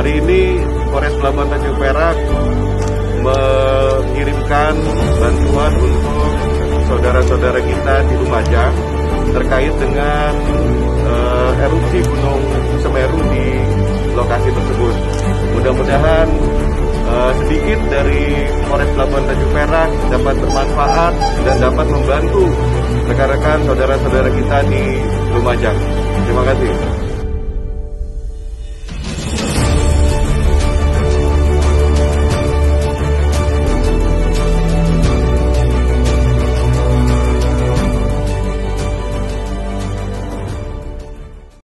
Hari ini Polres Pelabuhan Tanjung Perak mengirimkan bantuan untuk saudara-saudara kita di Lumajang terkait dengan uh, erupsi Gunung Semeru di lokasi tersebut. Mudah-mudahan uh, sedikit dari Polres Pelabuhan Tanjung Perak dapat bermanfaat dan dapat membantu rekan-rekan saudara-saudara kita di Lumajang. Terima kasih.